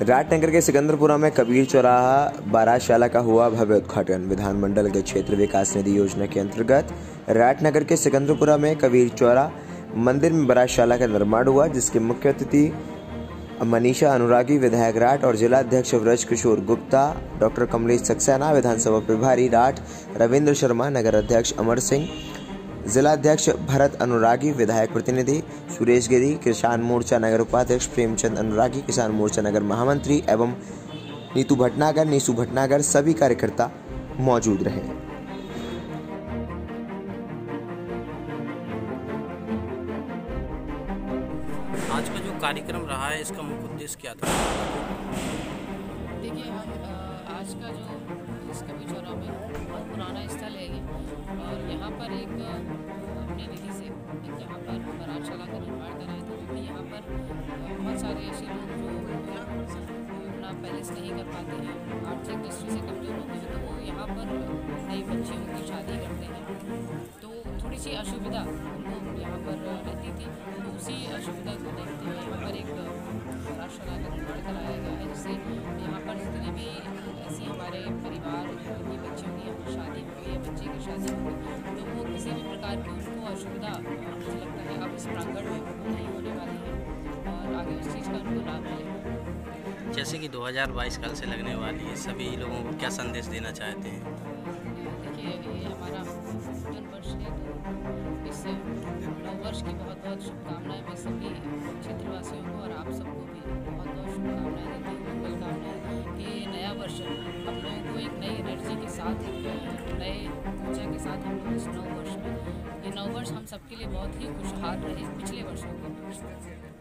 राजनगर के सिकंदरपुरा में कबीर चौराहा बाराशाला का हुआ भव्य उद्घाटन। विधानमंडल के क्षेत्र विकास निधि योजना के अंतर्गत राजनगर के सिकंदरपुरा में कबीर चौरा मंदिर में बाराशाला का निर्माण हुआ, जिसके मुख्य अतिथि मनीषा अनुरागी, विधायक राठ और जिला अध्यक्ष व्रज किशोर गुप्ता, डॉक्टर कमलेश सक्सेना, विधानसभा प्रभारी राठ रविंद्र शर्मा, नगर अध्यक्ष अमर सिंह जिला अध्यक्ष भरत अनुरागी विधायक प्रतिनिधि सुरेश गिरी किसान मोर्चा नगर उपाध्यक्ष प्रेमचंद अनुरागी किसान मोर्चा नगर महामंत्री एवं नीतू भटनागर नीसू भटनागर सभी कार्यकर्ता मौजूद रहे। आज का जो कार्यक्रम रहा है इसका मुख्य उद्देश्य क्या था? देखिए हम आज का जो इस पर एक अपनी निधि से यहाँ पर बरातशाला का निर्माण कराया था क्योंकि यहाँ पर बहुत सारे ऐसे लोग जो अपना पैलेस नहीं कर पाते हैं, आर्थिक दृष्टि से कमज़ोर होते हैं तो वो यहाँ पर नई बच्चियों की शादी करते हैं। तो थोड़ी सी असुविधा उनको यहाँ पर रहती थी तो उसी असुविधा को देखते हुए यहाँ पर एक बरातशाला का निर्माण कराया गया है, जिससे यहाँ पर जितने भी ऐसी हमारे परिवार की बच्चियों की यहाँ शादी हो गई या बच्चे की शादी हो गई तो वो किसी भी प्रकार की उनको असुविधा मुझे लगता है अब इस प्रांगण में नहीं होने वाली है और आगे उस चीज़ का उनको लाभ मिलेगा। जैसे कि 2022 कल से लगने वाली है सभी लोगों को क्या संदेश देना चाहते हैं? देखिए ये हमारा नूतन वर्ष है तो इस की बहुत बहुत शुभकामनाएँ मैं सभी क्षेत्रवासियों को और आप सबको भी बहुत बहुत शुभकामनाएँ देती हूँ। मंगल कामनाएँ कि नया वर्ष हम लोगों एक नई एनर्जी के साथ एक नए ऊर्जा के साथ हम लोग इस नव वर्ष में, ये नव वर्ष हम सबके लिए बहुत ही खुशहाल रहे, पिछले वर्षों के